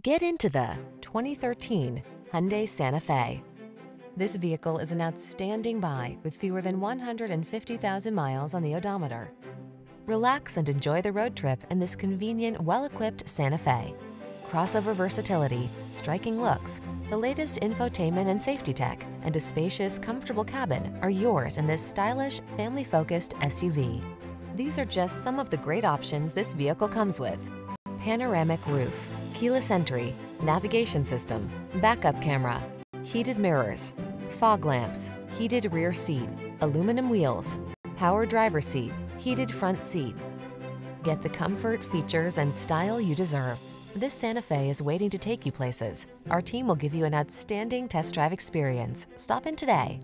Get into the 2013 Hyundai Santa Fe. This vehicle is an outstanding buy with fewer than 150,000 miles on the odometer. Relax and enjoy the road trip in this convenient, well-equipped Santa Fe. Crossover versatility, striking looks, the latest infotainment and safety tech, and a spacious, comfortable cabin are yours in this stylish, family-focused SUV. These are just some of the great options this vehicle comes with. Panoramic roof, keyless entry, navigation system, backup camera, heated mirrors, fog lamps, heated rear seat, aluminum wheels, power driver seat, heated front seat. Get the comfort, features, and style you deserve. This Santa Fe is waiting to take you places. Our team will give you an outstanding test drive experience. Stop in today.